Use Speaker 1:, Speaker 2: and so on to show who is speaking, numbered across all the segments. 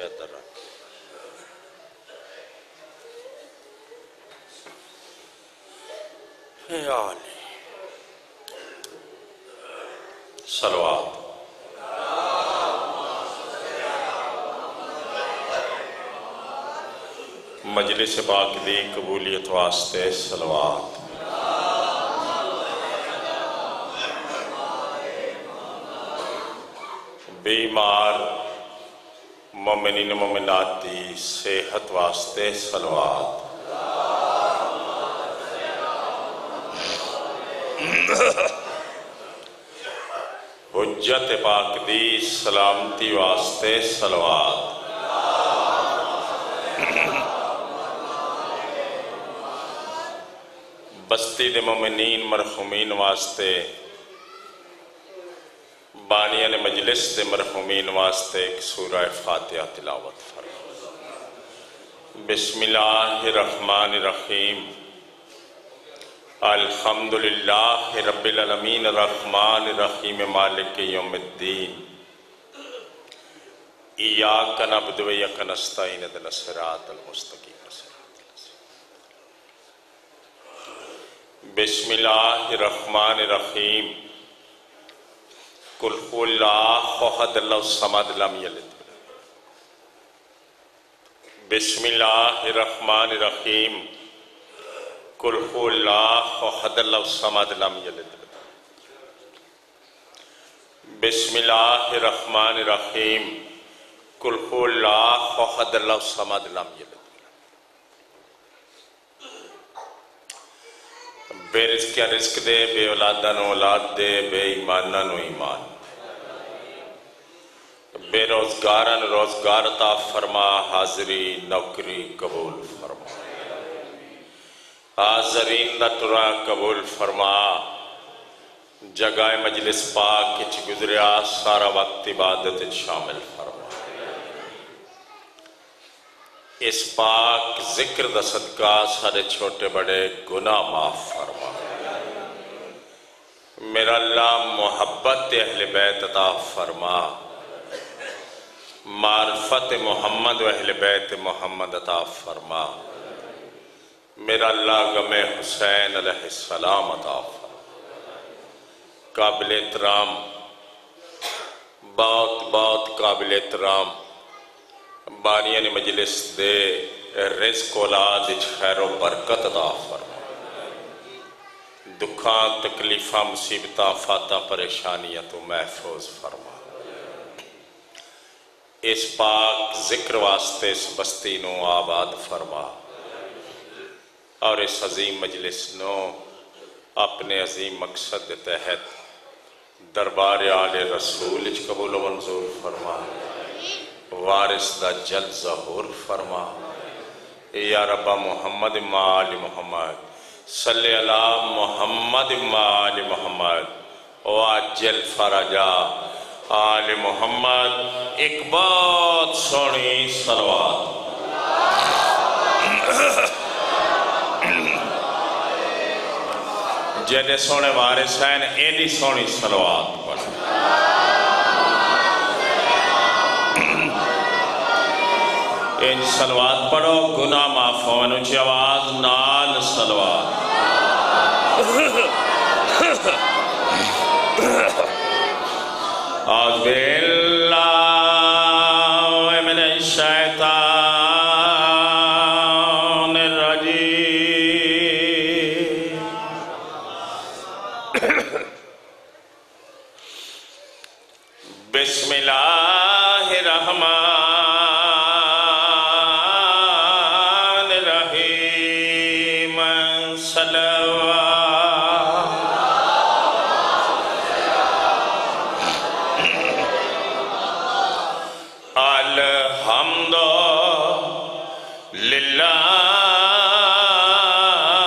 Speaker 1: کے ادھر رکھ سلوات مجلس پاک دی قبولیت واسطے سلوات بیمار مومنین مومنات دی صحت واسطے سلوات حجت پاک دی سلامتی واسطے سلوات بستی دے مومنین مرحومین واسطے بانیان مجلس دے مرحومین واسطے ایک سورہ فاتحہ تلاوت فرما بسم اللہ الرحمن الرحیم۔ الحمدللہ رب العالمین الرحمن الرحیم مالک یوم الدین۔ ایاک نعبد و ایاک نستعین، اهدنا الصراط المستقیم۔ بسم اللہ الرحمن الرحیم۔ قل هو اللہ احد اللہ الصمد لم یلد. بسم اللہ الرحمن الرحیم. قل هو اللہ احد اللہ الصمد لم یلد. بسم اللہ الرحمن الرحیم. قل هو اللہ احد اللہ الصمد لم یلد. بے رزقیاں رزق دے، بے اولادہ نو اولاد دے، بے ایمانہ نو ایمان۔ بے روزگارہ نو روزگار عطا فرما، حاضری نوکری قبول فرما۔ حاضرین لٹرا قبول فرما۔ جگہ مجلس پاک چ گزریا، سارا وقت عبادت شامل فرما۔ اس پاک ذکر دا صدقہ سارے چھوٹے بڑے گناہ معاف فرما۔ میرا اللہ محبت اہل بیت عطا فرما۔ معرفت محمد و اہل بیت محمد عطا فرما۔ میرا اللہ غم حسین علیہ السلام عطا فرما۔ قابل احترام، بہت بہت قابل احترام۔ بانیان مجلس دے رزق اولاد خیر و برکت عطا فرما دکھاں تکلیفہ مصیبتہ فاتح پریشانیاں تو محفوظ فرما۔ اس پاک ذکر واسطے اس بستی نو آباد فرما۔ اور اس عظیم مجلس نو اپنے عظیم مقصد تحت دربار آل رسول قبول و منظور فرما۔ وارث دا جل ظہور فرما۔ یا رب محمد مال محمد، صلی اللہ محمد مال محمد۔ واجل فرجا، آل محمد، ایک بات سونی صلوات۔ جنہیں سونے وارث ہیں اینی سونی صلوات پڑھ ان سلوات پڑھو گناہ معاف ہو اونچی آواز نال سلوات۔ آج باللہ من الشیطان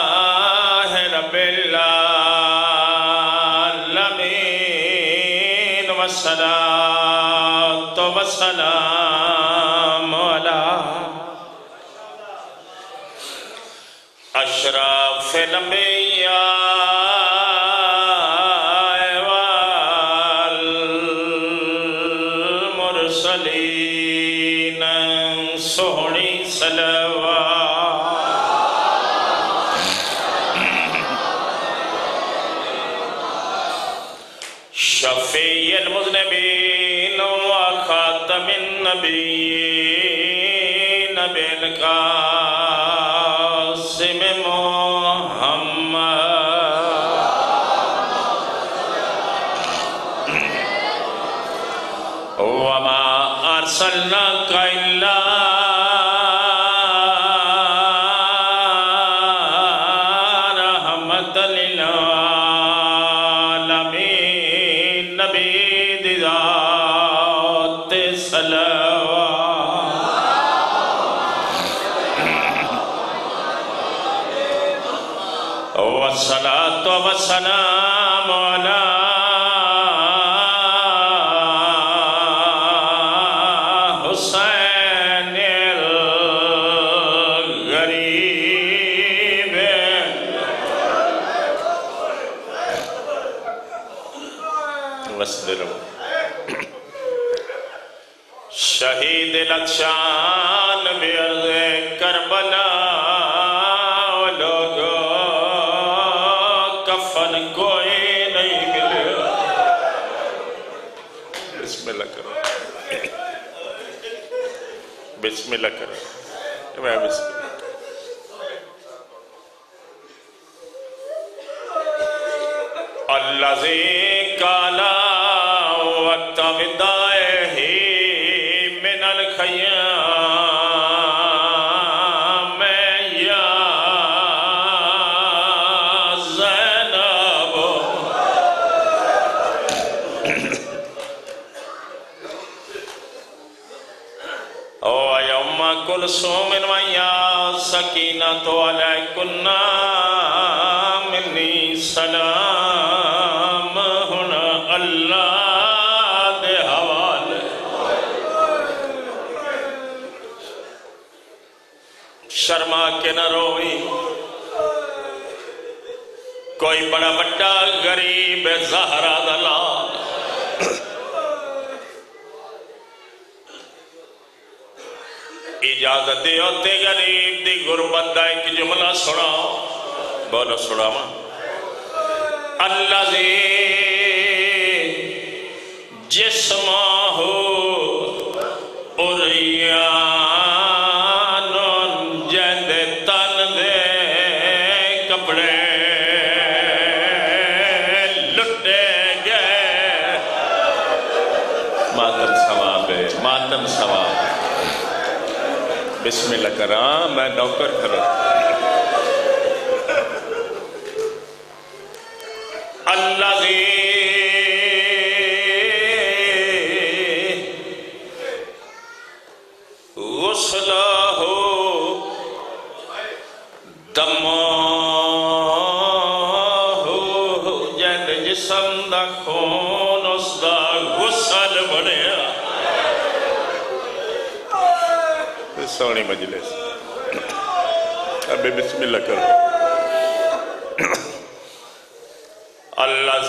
Speaker 1: للہ رب العالمین والصلاة والسلام علی اشرف الانبیاء للعالمين نبي ذات صلوات۔ والصلاة والسلام بسم اللہ کرو میں بسم كلثوم ويا سكينة عليكن مني سلام هنا الله دے حوالے شرما کے نہ روئی. کوئی بڑا بڑا غریب زہرا دلال. اجازت دے ہوتے غریب دی غربت دا ایک جملہ سنا بولو سنا ماں اللہ زی جسمہ اریانون جند تن دے کپڑے لٹے گئے ماتم ثواب ہے ماتم ثواب بسم اللہ کرام میں نوکر کھڑا اللہ غسلہ ہو دمو سونی مجلس۔ ابھی بسم اللہ کرو۔ اللہ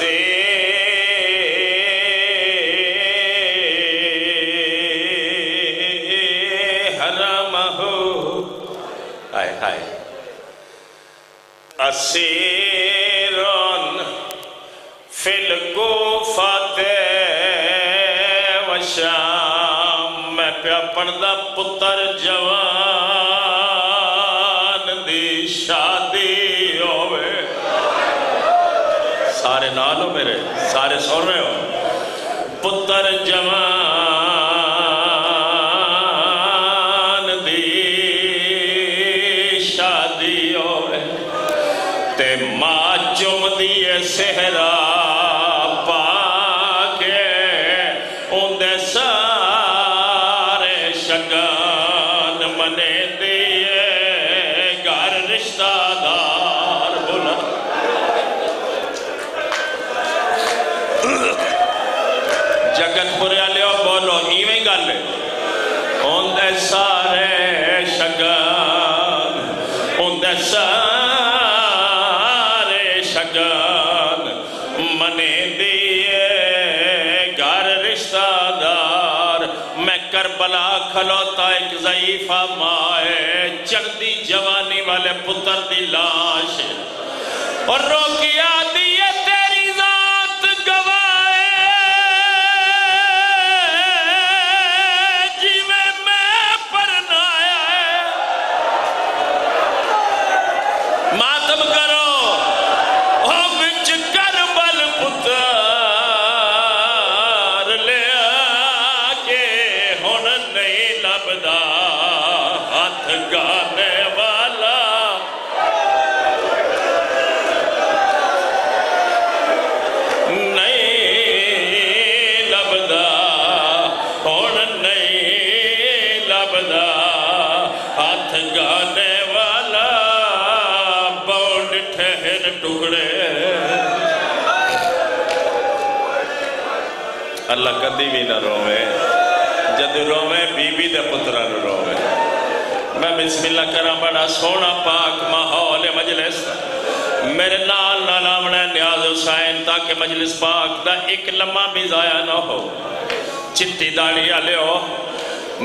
Speaker 1: حرمہ آئے آئے اسی میں پردہ پتر جوان دی شادی ہوئے سارے نالو میرے سارے سن رہے ہو پتر جوان دی شادی ہوئے تے ماں چم دیئے سہرا جگت لے بولو ایویں گل اندے سارے شگان سارے شگان منے دیئے گھر رشتہ دار میں کربلا کھلوتا ایک ضعیفہ مائے چڑھ دی جوانی والے پتر دی لاش اور روکیا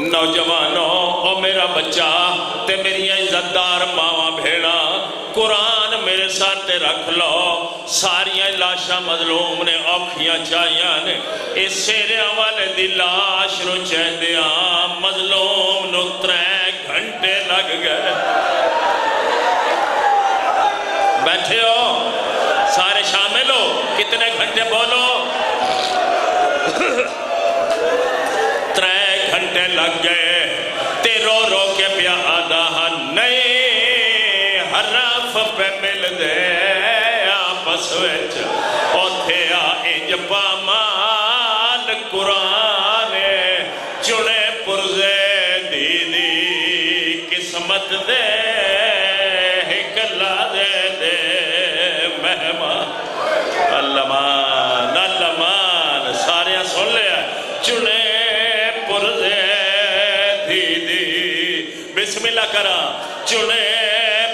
Speaker 1: نوجوانوں، او میرا بچہ، تے میری عزتدار ماما بھیڑا، قرآن میرے ساتھ رکھ لو۔ ساریاں لاشاں مظلوم نے، اوکھیاں چاہیاں نے۔ اس سیرے والے دی لاش نو چہدیاں مظلوم نو ترے گھنٹے لگ گئے۔ بیٹھے ہو۔ سارے شامل ہو۔ کتنے گھنٹے بولو؟ لگ گئے۔ تے رو رو کے پیا آدھا نہیں۔ حرف پہ مل دے آپس ویچ اوتھے آ انج پامال قرآن چنے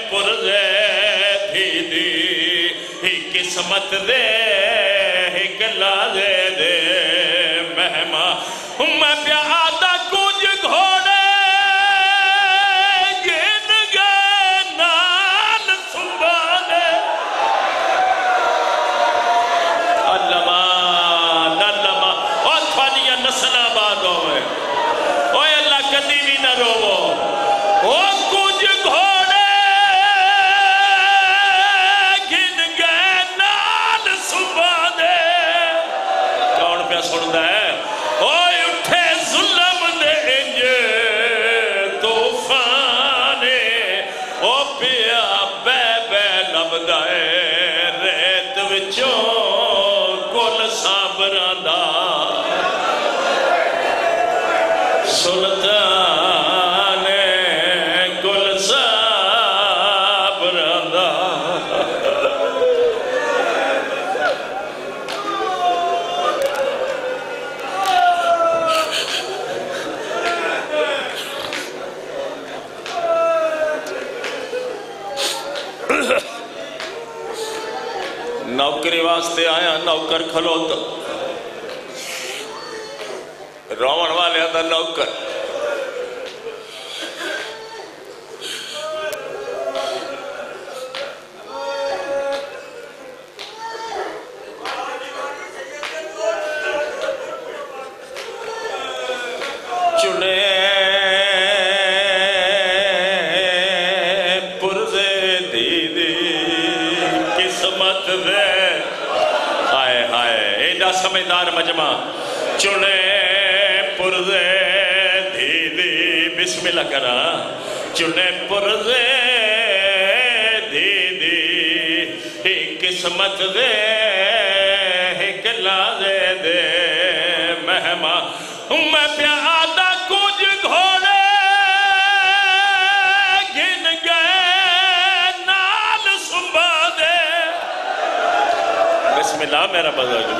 Speaker 1: پرزے بھی دی ہی قسمت دے ہی گلا دے مہمہ میں پیار نوکری واسطے آیا نوکر کھلو تو رومن والے دا نوکر۔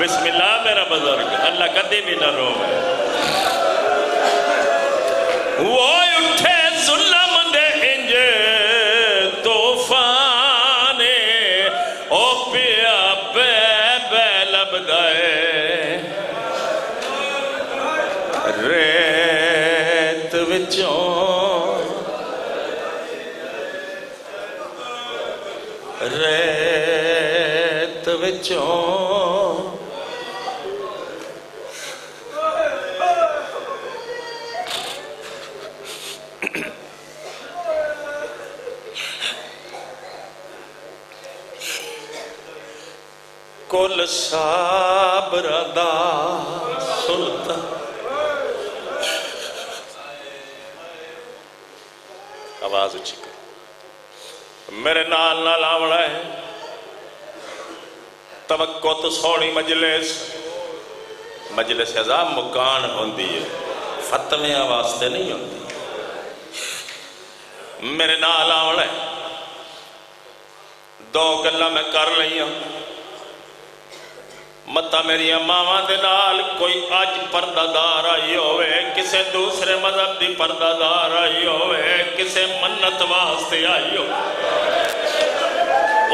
Speaker 1: بسم اللہ میرا بزرگ، اللہ کدی بھی نہ روے وہ اٹھے ظلم دے انج طوفان، او پیا بے بے لبدائے ریت وچوں ریت وچوں کل صابر دا سلطان۔ آواز اچھی کر۔ میرے نال نال آوڑا ہے۔ توقع تو سونی مجلس۔ مجلس عذاب مکان ہوندی ہے۔ فتویں واسطے نہیں ہوندی۔ میرے نال آوڑا ہے۔ دو گلہ میں کر لئی ہوں۔ متا میری ماما دے نال کوئی اج پردہ دار آئی ہوئے کسے دوسرے مذہب دی پردہ دار آئی ہوئے کسے منت واسطے آئی ہوئے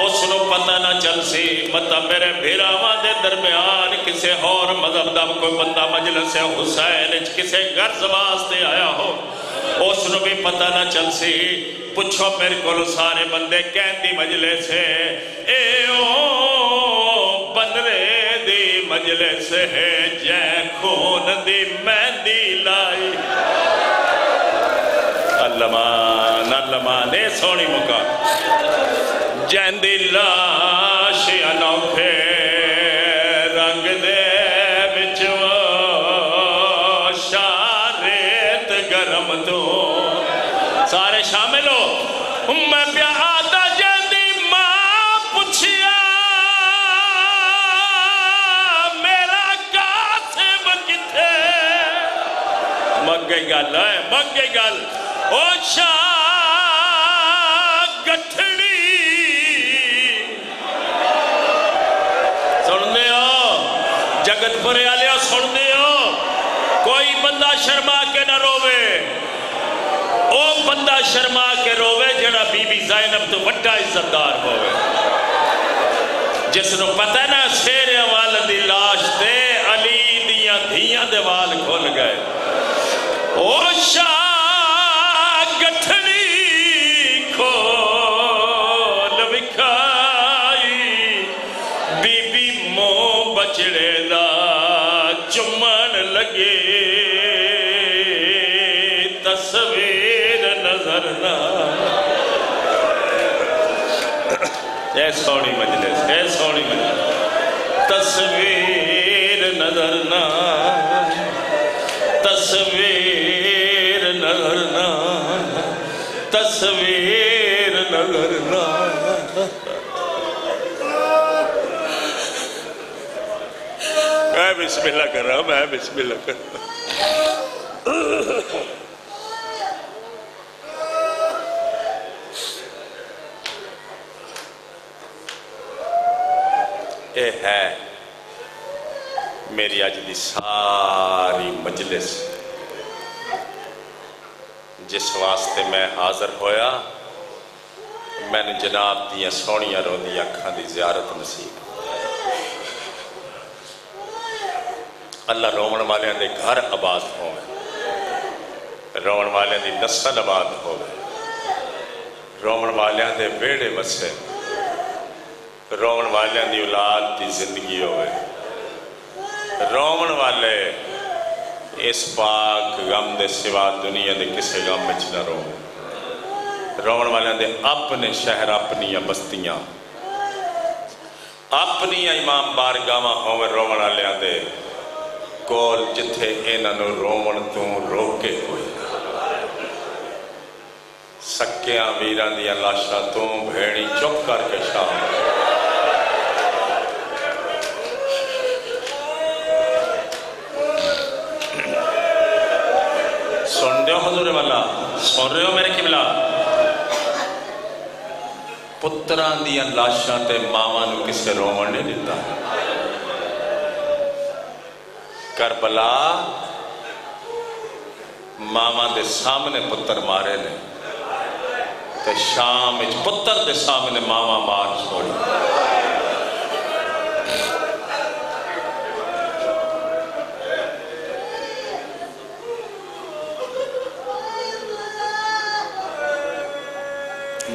Speaker 1: اس نو پتہ نہ چل سی، متا میرے بھیراواں دے درمیان کسے اور مذہب دا کوئی بندہ مجلس حسین اچ کسے غرض واسطے آیا ہو۔ اس نو بھی پتہ نہ چل سی۔ پوچھو میرے کو سارے بندے کہندی مجلس ہے۔ اے او دی مجلس ہے، جے خون دی مہندی لائی۔ اللہمان اللہمان اے سونی مکا۔ جین دی لاش انوکھے رنگ دے بچو شاریت گرم تو۔ سارے شامل ہو۔ میں پیا مگ گئی گل ہے گئی گل او شاہ گٹھڑی سن دے ہو جگت پرے آلیا سن دے ہو کوئی بندہ شرما کے نہ روے او بندہ شرما کے روے جڑا بی بی زینب تو وڈا عزتدار ہوئے جس نو پتہ ہے نا سیرے والدی لاش دے علی دیاں دھیاں دے وال کھول گئے اے سونی مجلس اے سونی مجلس۔ تصویر نظر نہ تصویر نظر نہ تصویر نظر نہ میں بسم اللہ کر رہا ہوں، میں بسم اللہ کر رہا ہوں. اے ہے میری اج دی ساری مجلس. جس واسطے میں حاضر ہویا، میں نے جناب دیا سونیاں رو دیا اکھاں دی زیارت نصیب اللہ رومن والے دے گھر آباد ہوئے رومن والے دی نسل آباد ہوئے رومن والے دے بیڑے وسے۔ رومن والے دی اولاد دی زندگی ہوئے رومن والے اس پاک غم دے سوا دنیا دے کسے غم میں نہ رو رومن والے دے اپنے شہر اپنی بستیاں اپنی امام بارگاہ ہوئے رومن والے دے کول جتھے انہاں نو رومن تو روکے کوئی سکیاں ویران دیا لاشا تو بھیڑی چک کر کے سن رہے ہو میرے قبلہ؟ پتران دیا لاشاں تے ماما نو کسے رومن نہیں دیتا کربلا ماما دے سامنے پتر مارے نے۔ تے شام اچ پتر دے سامنے ماما مار چھوڑی۔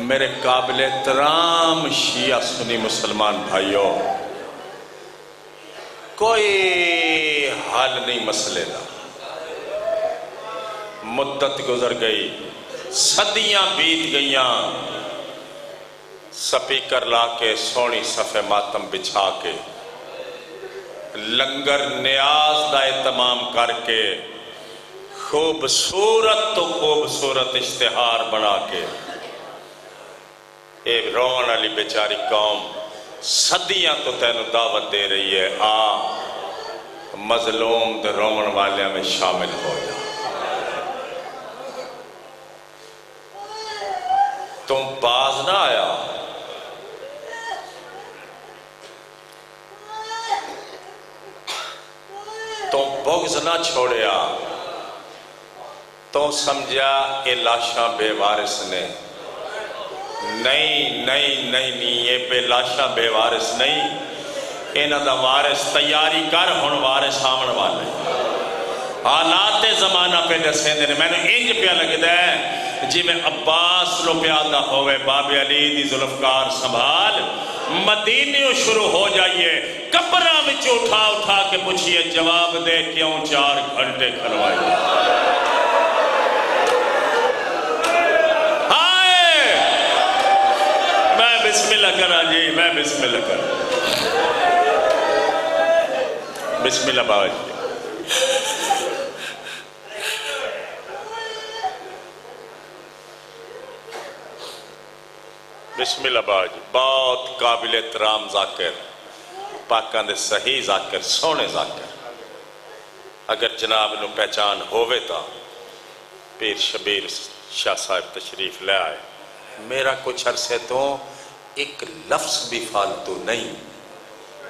Speaker 1: میرے قابل احترام شیعہ سنی مسلمان بھائیوں، کوئی حل نہیں مسئلے کا۔ مدت گزر گئی، صدیاں بیت گئیاں۔ سپیکر لا کے، سونی صفحے ماتم بچھا کے، لنگر نیاز دا اہتمام کر کے، خوبصورت تو خوبصورت اشتہار بنا کے۔ اے رون علی بیچاری قوم، صدیاں تو تینو دعوت دے رہی ہے، آ مظلوم دے رون والے میں شامل ہو جا۔ تم باز نہ آیا۔ تو بغض نہ چھوڑیا۔ تو سمجھا یہ لاشاں بے وارث نے۔ نہیں نہیں نہیں نہیں، یہ بے لاشاں بے وارث نہیں۔ انہاں دا وارث تیاری کر، ہن وارث آمن والے۔ حالات زمانہ پہ دسیں دے میں نے انج پیا لگدا ہے جی میں عباس لو پیادا ہوئے باب علی دی ظلفکار سنبھال۔ مدینیوں شروع ہو جائیے کپرہ میں اٹھا اٹھا کے پوچھئے جواب دے، کیوں چار گھنٹے کھلوائی آئے میں بسم اللہ کرا جی میں بسم اللہ کرا۔ بسم اللہ بابا جی۔ بسم اللہ بابا جی۔ بہت قابل احترام ذاکر۔ پاکان دے صحیح ذاکر، سونے ذاکر۔ اگر جناب نو پہچان ہووے تا، پیر شبیر شاہ صاحب تشریف لے آئے۔ میرا کچھ عرصے تو ایک لفظ بھی فالتو نہیں۔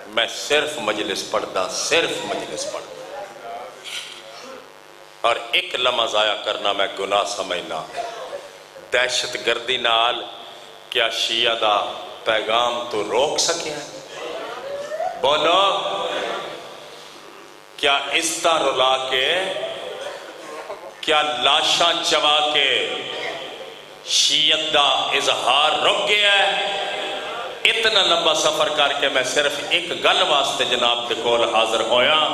Speaker 1: میں صرف مجلس پڑھتا، صرف مجلس پڑھتا۔ اور ایک لمحہ ضائع کرنا میں گناہ سمجھنا۔ دہشت گردی نال کیا شیعہ دا پیغام تو روک سکے ہیں؟ بولو۔ کیا استا رلا کے، کیا لاشاں چوا کے شیعت دا اظہار رک گیا ہے؟ اتنا لمبا سفر کر کے میں صرف ایک گل واسطے جناب دے کول حاضر ہویا۔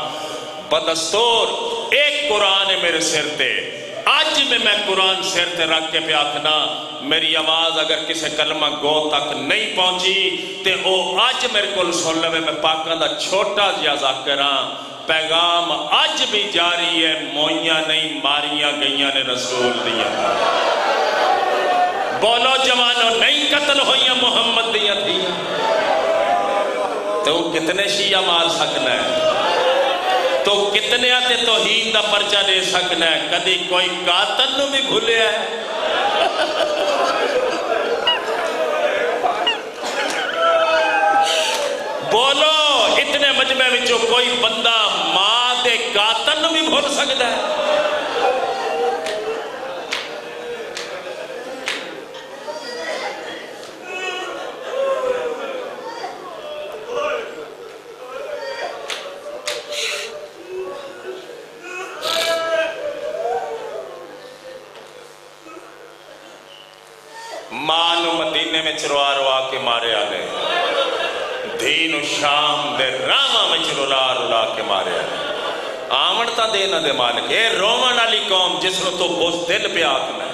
Speaker 1: بدستور، ایک قرآن ہے میرے سر تے۔ آج میں میں قرآن سر تے رکھ کے پہ آکھنا، میری آواز اگر کسے کلمہ گو تک نہیں پہنچی، تے او آج میرے کول سن لے میں پاکاں دا چھوٹا جیا ذاکران ہاں۔ پیغام آج بھی جاری ہے، موئیاں نہیں، ماریاں گئیاں نے رسول دیا۔ بولو جوانو نہیں قتل ہوئیاں محمد دیا تھی تو کتنے شیعہ مار سکنا ہے؟ تو کتنے آتے توہین دا پرچہ دے سکنا ہے؟ کدی کوئی قاتل نو بھی بھولے ہے؟ بولو، اتنے مجمع وچوں کوئی بندہ ماں دے قاتل نو بھی بھول سکتا ہے؟ نو مدینے میں چروا روا کے مارے آ گئے۔ دین و شام دے راما میں چروا روا کے مارے آلے آمن تا دینا دے مالک، اے رومن علی قوم، جس رو تو بوز دل پہ آکنا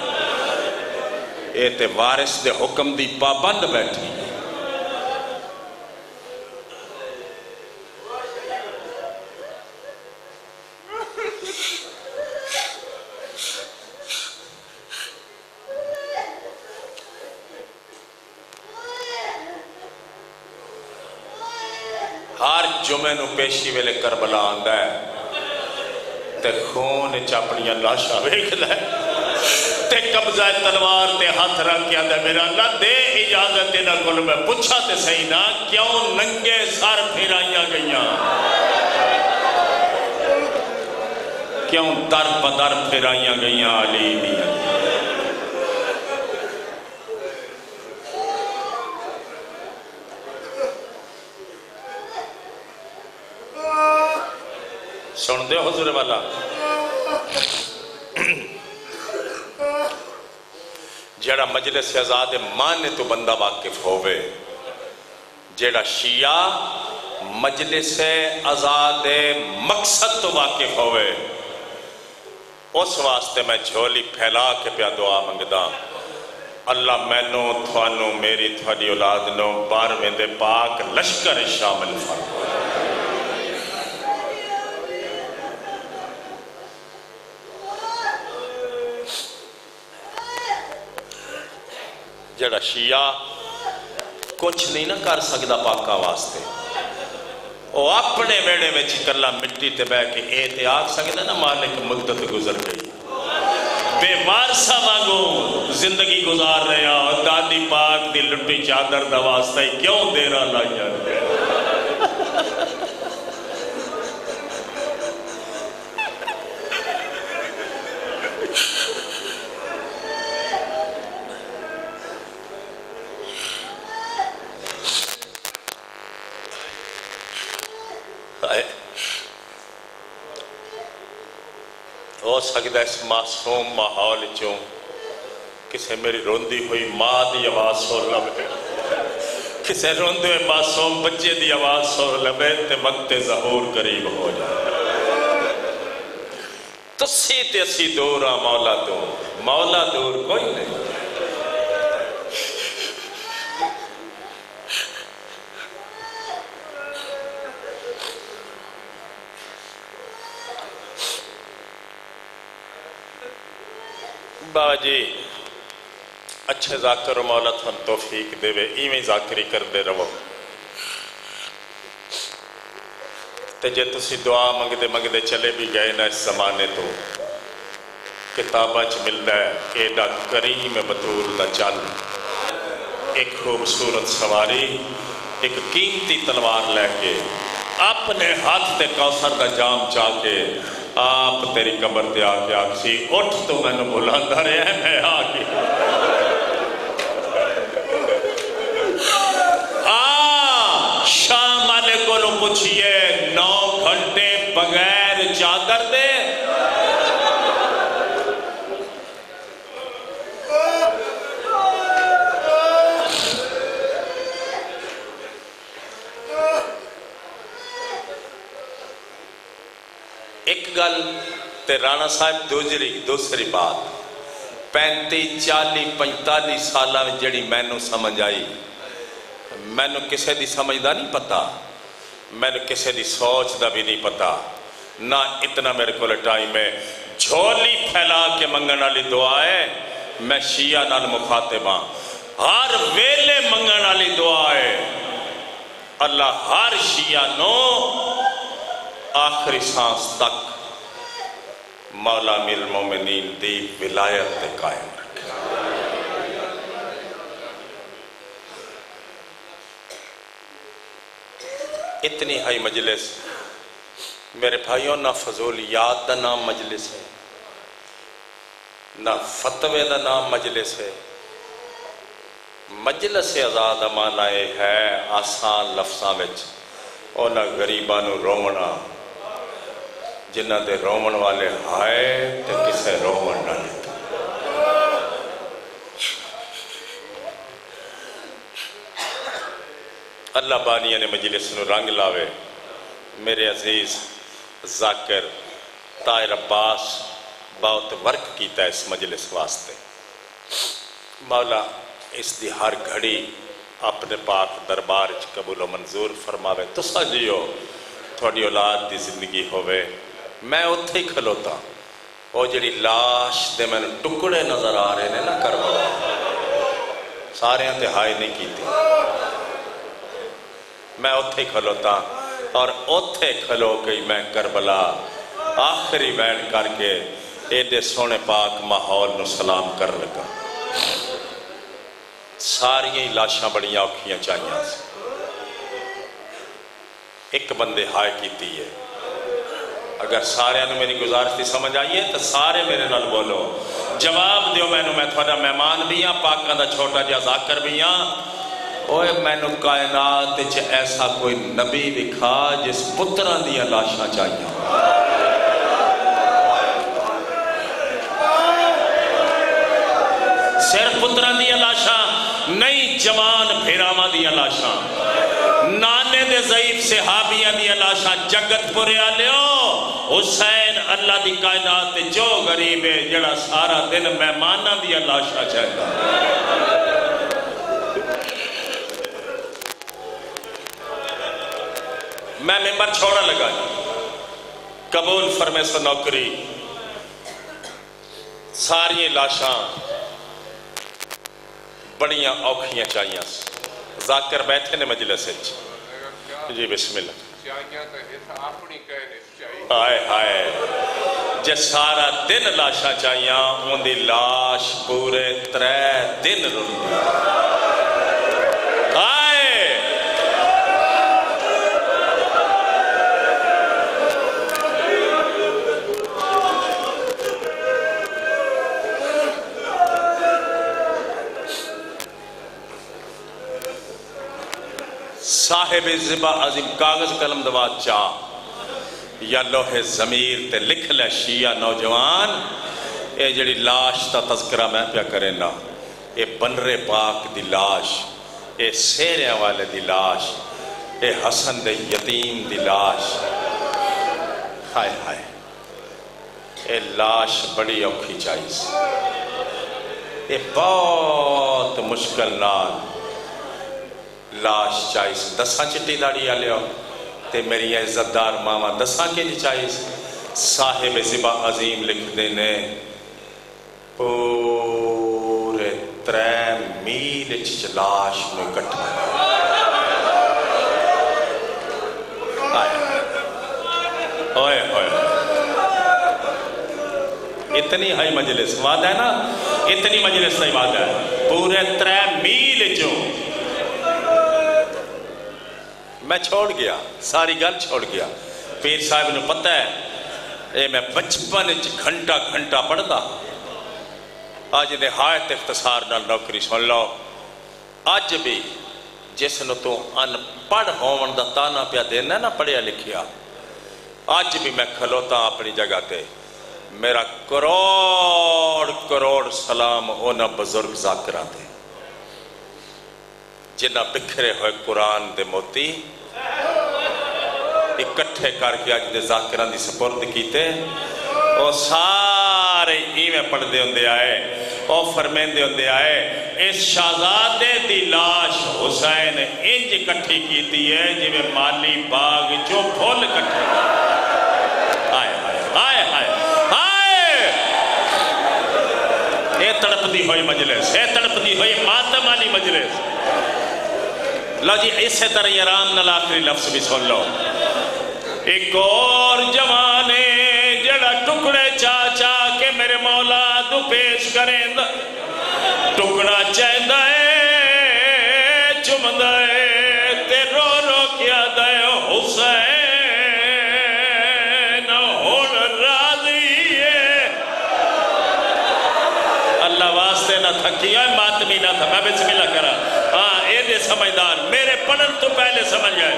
Speaker 1: اے تے وارث دے حکم دی پابند بیٹھی۔ ہر جمعے نو پیشی ویلے کربلا آندا ہے تے خون چاپڑیاں لاشا ویکھ لے تے قبضہ تلوار تے ہاتھ رکھ کے آندا میرا اللہ دے اجازت دینا کل میں پوچھا تے صحیح نا کیوں ننگے سار پھیرائیاں گئیاں کیوں در بدر پھیرائیاں گئیاں علی دیاں سن حضور والا جڑا مجلس آزاد مان تو بندہ واقف ہوئے جڑا شیعہ مجلس آزاد مقصد تو واقف ہوئے اس واسطے میں جھولی پھیلا کے پیا دعا منگدا۔ اللہ مینو تھوانو میری تھوڑی اولاد نو بار دے پاک لشکر شامل فرما جڑا شیعہ کچھ نہیں نہ کر سکتا پاکا واسطے وہ اپنے ویڑے میں چکرلا مٹی تے بے کے اے تے آگ سکتا نا مالک مدت گزر گئی بے مارسا مانگو زندگی گزار رہا دادی پاک دی لٹی چادر دا واسطہ کیوں دے رہا لائیا ہو سکتا اس معصوم ماحول چوں کسے میری روندی ہوئی ماں دی آواز سو لبے کسے روندے ہوئے معصوم بچے دی آواز سو لبے تے وقت ظہور قریب ہو جائے تسی تے اسی دورا مولا دور مولا دور کوئی نہیں جی اچھے ذاکر و مولا تھن توفیق دے وے ایویں ذاکری کر دے رہو تے جے تسی دعا منگ دے منگ دے چلے بھی گئے نا اس زمانے تو کتابہ چ ملدا ہے ایڈا کریم بطول دا چل ایک خوبصورت سواری ایک قیمتی تلوار لے کے اپنے ہاتھ تے کوثر دا جام چاہ کے آپ تیری قبر تے آ کے آکسی اٹھ تو میں نے بھولا رہے ہیں میں آ کے آ شام والے کو پوچھئے نو گھنٹے بغیر چادر دے ایک گل تے رانا صاحب دوجری، دوسری بات۔ پینتی چالی پنتالی سالہ میں جڑی میں نو سمجھ آئی۔ میں نو کسے دی سمجھ دا نہیں پتا میں نو کسے دی سوچ دا بھی نہیں پتا نہ اتنا میرے کو ٹائم ہے۔ جھولی پھیلا کے منگن والی دعا ہے۔ میں شیعہ نال مخاطب ہاں۔ ہر ویلے منگن والی دعا ہے۔ اللہ ہر شیعہ نو آخری سانس تک مولا مل مومنین دی ولایت تے قائم رکھے۔ اتنی ہائی مجلس، میرے بھائیوں، نہ فضول یاد دا نام مجلس ہے، نہ فتوے دا نام مجلس ہے۔ مجلس آزاد معنی ہے آسان لفظاں وچ اور نہ غریباں نو رونا جنہ دے رومن والے ہائے تے کسے رومن نہ لیتا اللہ بانیہ نے مجلس نو رنگ لاوے۔ میرے عزیز، ذاکر طائر عباس بہت ورک کیتا ہے اس مجلس واسطے۔ مولا، اس دی ہر گھڑی اپنے پاک دربار قبول و منظور فرماوے۔ تو سجیو تھوڑی اولاد دی زندگی ہوئے میں اتھے ہی کھلوتا وہ جڑی لاش دے میں ٹکڑے نظر آ رہے نے نا کربلا۔ سارے انتہائی نہیں کی میں اتھے ہی کھلوتا اور اتھے کھلو گئی میں کربلا۔ آخری بین کر کے ایڈے سونے پاک ماحول نو سلام کر لگا۔ ساری لاشاں بڑی اوکھیاں چاہیاں سے ایک بندے ہائے کیتی ہے۔ اگر سارے انہوں میری گزارش سمجھ آئیے تو سارے میرے نال بولو۔ جواب دیو میں میں تھوڑا مہمان بھی ہاں پاکاں دا چھوٹا جا ذاکر بھی ہاں۔ اوے میں نو کائنات چھ ایسا کوئی نبی دکھا جس پتران دیا لاشاں چاہیے صرف پتران دیا لاشا نہیں، جوان پھیراما دیا لاشا نانے دے ضعیف صحابیاں دیا لاشا جگت پورے آلیو۔ حسین اللہ دی کائنات جو غریب ہے، جڑا سارا دن مہمانہ دیا لاشا چاہتا میں ممبر چھوڑا لگا جی۔ قبول فرمے سے نوکری۔ ساری لاشاں بڑیاں اوکھیاں چاہیاں۔ ذاکر بیٹھے نے مجلس جی بسم اللہ۔ آئے جے سارا دن لاشاں چاہیاں ان دی لاش پورے ترے دن رو صاحب زبا عظیم کاغذ قلم دوا چاہ یا لوہ ضمیر تے لکھ لے شیعہ نوجوان۔ اے جڑی لاش تا تذکرہ میں پیا کرے نا، اے بنرے پاک دی لاش، اے سیرے والے دی لاش، اے حسن دے یتیم دی لاش۔ ہائے ہائے، اے لاش بڑی اوکھی چاہیس۔ اے بہت مشکل نال لاش چاہیس دساں چٹی داڑی آلے ہو، تے میری عزتدار ماما دساں کے نہیں چاہیس صاحب زبا عظیم لکھ دینے۔ پورے ترے میل چلاش میں کٹھا۔ آئے ہوئے ہوئے اتنی ہائی مجلس، وعدہ ہے نا؟ اتنی مجلس نہیں وعدہ ہے۔ پورے ترے میل چوں میں چھوڑ گیا، ساری گل چھوڑ گیا۔ پیر صاحب نے پتہ ہے، اے میں بچپن گھنٹا گھنٹا پڑھتا آج نہایت اختصار نال نوکری سن لو۔ اج بھی جس نو تو ان پڑھ ہون دا تانا پیا دینا نا پڑھیا لکھیا۔ آج بھی میں کھلوتا اپنی جگہ تے۔ میرا کروڑ کروڑ سلام اونا بزرگ ذاکرہ دے جنہ بکھرے ہوئے قرآن دے موتی اکٹھے کر کے آج دے ذاکران دی سپرد کیتے او سارے ایمیں پڑھ دے ہوندے آئے او فرمین دے ہوندے آئے اس شہزادے دی لاش حسین انج کٹھی کیتی ہے جی میں مالی باغ جو پھول کٹھے آئے آئے آئے آئے آئے اے تڑپ دی ہوئی مجلس اے تڑپ دی ہوئی ماتم آلی مجلس لو جی اسے طرح یہ رام نل آخری لفظ بھی سن لو۔ ایک اور جوانے جڑا ٹکڑے چاچا کے میرے مولا دو پیش کریں ٹکڑا چاہن دائے چم دائے تے رو رو کیا دائے حسین ہون راضی ہے۔ اللہ واسطے نہ تھکی ہے ماتمی نہ تھا میں بسم اللہ کرا ہاں اے دے سمجھدار، میرے پڑھن تو پہلے سمجھ جائے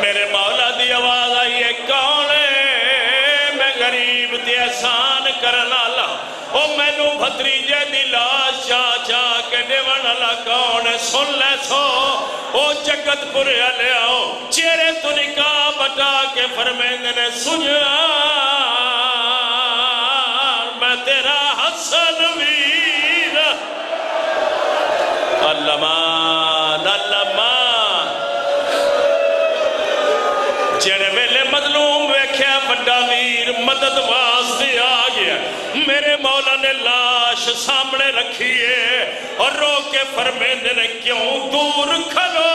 Speaker 1: میرے مولا دی آواز آئی ہے، کون ہے؟ میں غریب دی احسان کرنا اللہ او میں بھتریجے دی لاش چا چا کے دیون اللہ کون ہے؟ سن لے سو۔ او جگت پورے لے آؤ۔ چیرے تو نکاح بٹا کے فرمیندے نے، سنیا، میں تیرا حسن ویر میرے مولا نے لاش سامنے رکھی ہے اور رو کے فرمیندے نے کیوں دور کھلو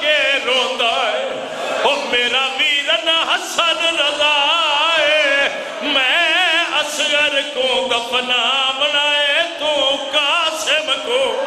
Speaker 1: کے روندا ہے؟ او میرا ویرن حسن رضا ہے، میں اصغر کو دفنا بنائے تو قاسم کو۔